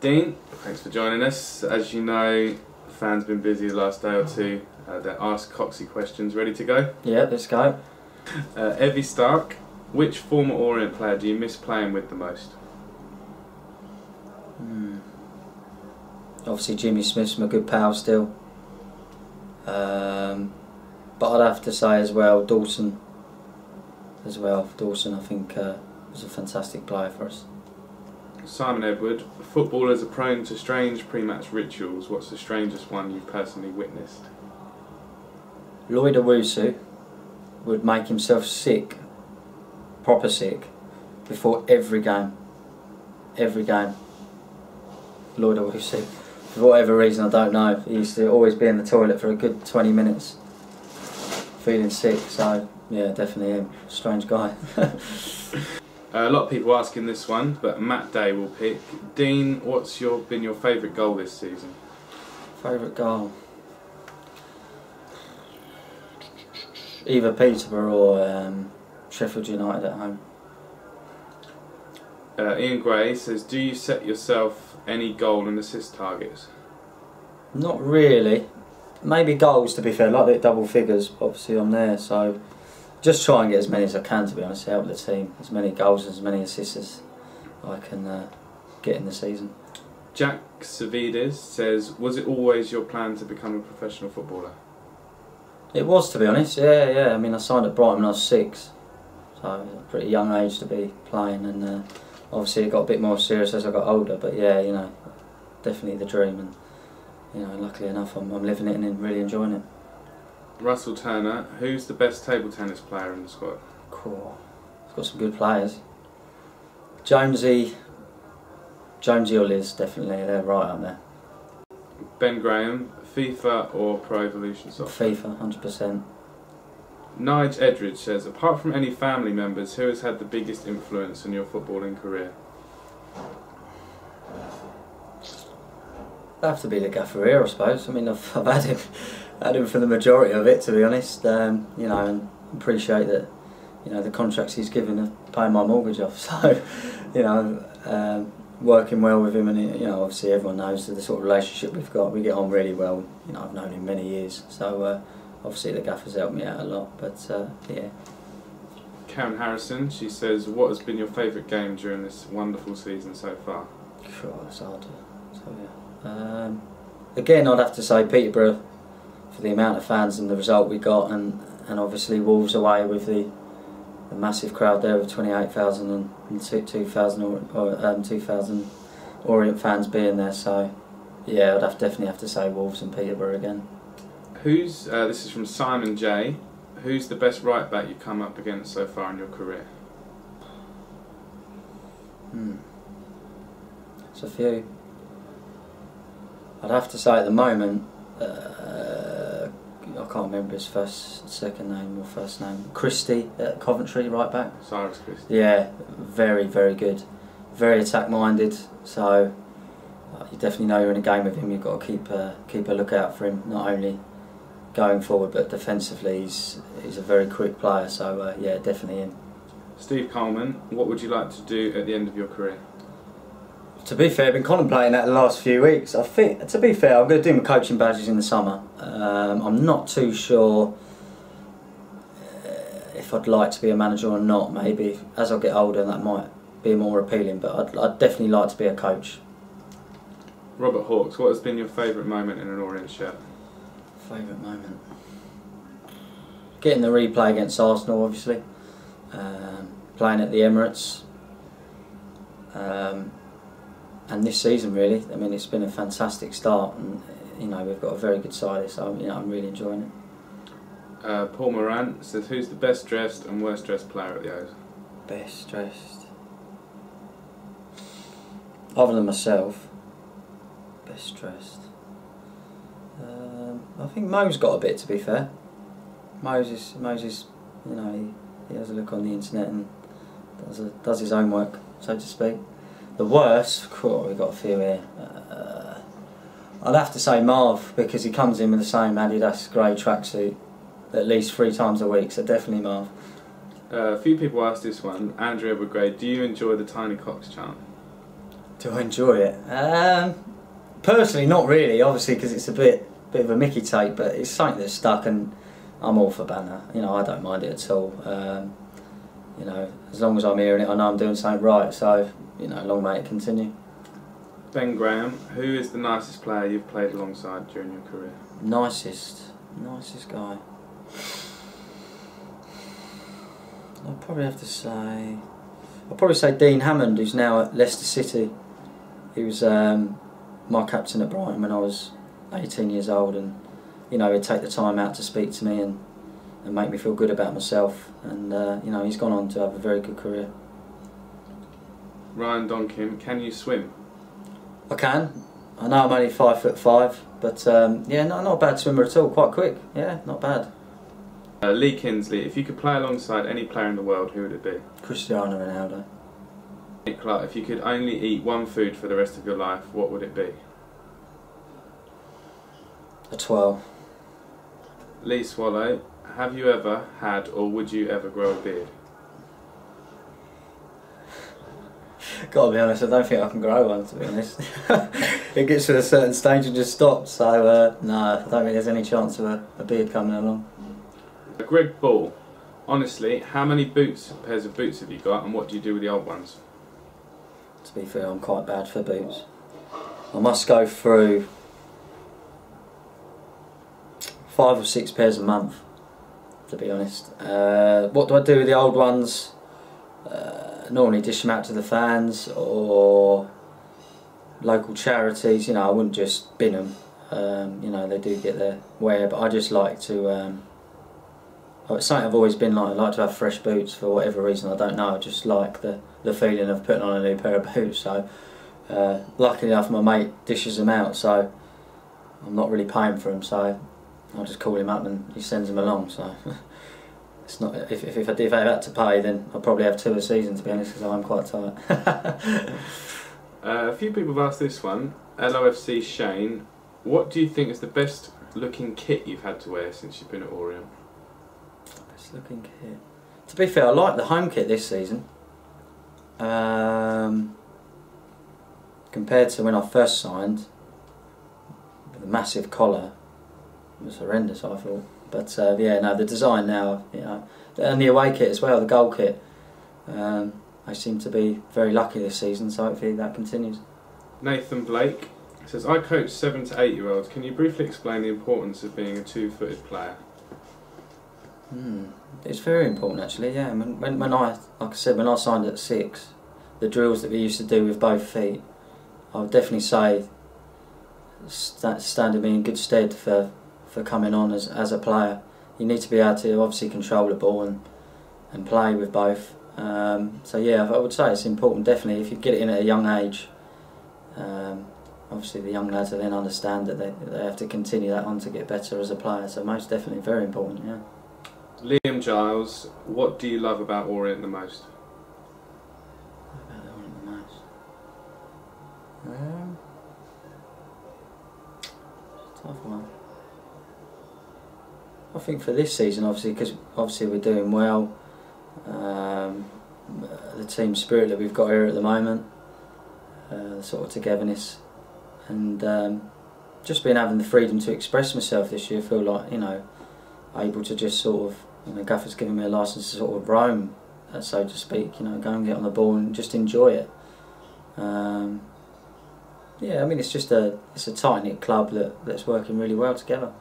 Dean, thanks for joining us. As you know, fans been busy the last day or two. Uh, they're Ask Coxy questions ready to go. Yeah, let's go. Uh, Evie Stark, which former Orient player do you miss playing with the most? Hmm. Obviously, Jimmy Smith's my good pal still. Um, but I'd have to say as well, Dawson. As well, Dawson, I think uh, was a fantastic player for us. Simon Edward, footballers are prone to strange pre-match rituals. What's the strangest one you've personally witnessed? Lloyd Owusu would make himself sick, proper sick, before every game. Every game. Lloyd Owusu. For whatever reason, I don't know. He used to always be in the toilet for a good 20 minutes, feeling sick. So, yeah, definitely him. Strange guy. Uh, a lot of people asking this one, but Matt Day will pick. Dean, what's your been your favourite goal this season? Favourite goal? Either Peterborough or um, Sheffield United at home. Uh, Ian Gray says, do you set yourself any goal and assist targets? Not really. Maybe goals to be fair, like the double figures. Obviously, I'm there, so just try and get as many as I can. To be honest, help the team as many goals, as many assists as I can uh, get in the season. Jack Savides says, was it always your plan to become a professional footballer? It was, to be honest. Yeah, yeah. I mean, I signed at Brighton when I was six, so it was a pretty young age to be playing, and uh, obviously it got a bit more serious as I got older. But yeah, you know, definitely the dream, and you know, luckily enough, I'm, I'm living it and really enjoying it. Russell Turner, who's the best table tennis player in the squad? Cool. It's got some good players. Jonesy, Jonesy or Liz, definitely, they're right up there. Ben Graham, FIFA or Pro Evolution Soccer? FIFA, 100%. Nige Edridge says, apart from any family members, who has had the biggest influence on your footballing career? It'd have to be the gaffer here, I suppose. I mean, I've, I've had him, had him for the majority of it, to be honest. Um, you know, and appreciate that. You know, the contracts he's given are paying my mortgage off. So, you know, um, working well with him, and you know, obviously everyone knows the sort of relationship we've got. We get on really well. You know, I've known him many years, so uh, obviously the gaffer's helped me out a lot. But uh, yeah, Karen Harrison, she says, what has been your favourite game during this wonderful season so far? sure, that's hard. So yeah. Um, again, I'd have to say Peterborough for the amount of fans and the result we got, and and obviously Wolves away with the the massive crowd there of 28,000 and, and 2,000 or, or um, 2,000 Orient fans being there. So yeah, I'd have definitely have to say Wolves and Peterborough again. Who's, uh, this is from Simon J, who's the best right back you've come up against so far in your career? Hmm. It's a few. I'd have to say at the moment, uh, I can't remember his first, second name or first name. Christie at Coventry, right back. Cyrus Christie. Yeah, very, very good. Very attack minded. So uh, you definitely know you're in a game with him. You've got to keep uh, keep a lookout for him. Not only going forward, but defensively, he's he's a very quick player. So uh, yeah, definitely him. Steve Coleman, what would you like to do at the end of your career? To be fair, I've been contemplating that the last few weeks. I think, to be fair, I'm going to do my coaching badges in the summer. Um, I'm not too sure uh, if I'd like to be a manager or not. Maybe as I get older, that might be more appealing. But I'd, I'd definitely like to be a coach. Robert Hawks, what has been your favourite moment in an Orient shirt? Favourite moment? Getting the replay against Arsenal, obviously. Um, playing at the Emirates. Um, and this season, really. I mean, it's been a fantastic start, and you know we've got a very good side, so you know I'm really enjoying it. Uh, Paul Moran says, who's the best dressed and worst dressed player at the O's? Best dressed. Other than myself, best dressed. Um, I think Mo's got a bit to be fair. Moses, Moses, you know, he, he has a look on the internet and does a, does his own work, so to speak. The worst, cool, we've got a few here. Uh, I'd have to say Marv because he comes in with the same Adidas grey tracksuit at least three times a week, so definitely Marv. Uh, a few people asked this one. Andrea Edward Gray, do you enjoy the Tiny Cox chant? Do I enjoy it? Um, personally, not really. Obviously, because it's a bit bit of a Mickey tape, but it's something that's stuck, and I'm all for banter. You know, I don't mind it at all. Um, you know, as long as I'm hearing it, I know I'm doing something right. So, you know, long may it continue. Ben Graham, who is the nicest player you've played alongside during your career? Nicest, nicest guy. I'd probably have to say. I'd probably say Dean Hammond, who's now at Leicester City. He was um, my captain at Brighton when I was 18 years old, and you know he'd take the time out to speak to me and, and make me feel good about myself. And uh, you know he's gone on to have a very good career. Ryan Donkin, can you swim? I can. I know I'm only five foot five, but um, yeah, no, not a bad swimmer at all. Quite quick. Yeah, not bad. Uh, Lee Kinsley, if you could play alongside any player in the world, who would it be? Cristiano Ronaldo. Nick Clark, if you could only eat one food for the rest of your life, what would it be? A 12. Lee Swallow, have you ever had or would you ever grow a beard? Gotta be honest, I don't think I can grow one to be honest. it gets to a certain stage and just stops, so uh, no, I don't think there's any chance of a, a beard coming along. Greg Ball, honestly, how many boots, pairs of boots have you got and what do you do with the old ones? To be fair, I'm quite bad for boots. I must go through five or six pairs a month, to be honest. Uh, what do I do with the old ones? Uh, normally dish them out to the fans or local charities. You know, I wouldn't just bin them. Um, you know, they do get their wear, but I just like to. Um, oh, it's something I've always been like. I like to have fresh boots for whatever reason. I don't know. I just like the the feeling of putting on a new pair of boots. So, uh, luckily enough, my mate dishes them out. So, I'm not really paying for them. So, I'll just call him up and he sends them along. So. It's not if, if, if, I, if I had to pay, then I'll probably have two a season to be honest, because I'm quite tight. uh, a few people have asked this one. LOFC Shane, what do you think is the best looking kit you've had to wear since you've been at Orient? Best looking kit. To be fair, I like the home kit this season. Um, compared to when I first signed, the massive collar was horrendous. I thought. But uh, yeah, no, the design now, you know, and the away kit as well, the goal kit. Um, I seem to be very lucky this season, so hopefully that continues. Nathan Blake says, I coach seven to eight year olds. Can you briefly explain the importance of being a two footed player? Hmm. It's very important actually, yeah. When, when, when I, like I said, when I signed at six, the drills that we used to do with both feet, I would definitely say that standing me in good stead for for coming on as, as a player. You need to be able to obviously control the ball and and play with both. Um, so yeah, I would say it's important definitely if you get it in at a young age. Um, obviously, the young lads will then understand that they, they have to continue that on to get better as a player. So most definitely very important. Yeah. Liam Giles, what do you love about Orient the most? About Orient the most. Um, tough one. I think for this season, obviously, because obviously we're doing well. Um, the team spirit that we've got here at the moment, uh, sort of togetherness, and um, just being having the freedom to express myself this year. Feel like you know, able to just sort of, you know, Gaffer's given me a license to sort of roam, uh, so to speak. You know, go and get on the ball and just enjoy it. Um, yeah, I mean it's just a it's a tight knit club that that's working really well together.